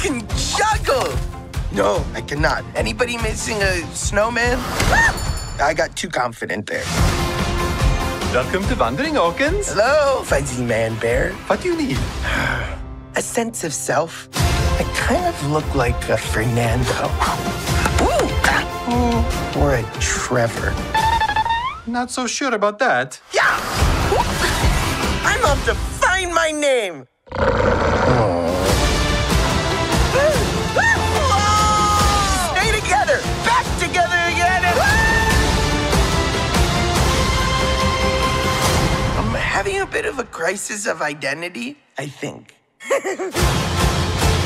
can juggle! No, I cannot. Anybody missing a snowman? I got too confident there. Welcome to Wandering Oaken's. Hello, Fuzzy Man Bear. What do you need? A sense of self. I kind of look like a Fernando. Ooh, ah, or a Trevor. Not so sure about that. Yeah! I'm off to find my name! Stay a bit of a crisis of identity, I think.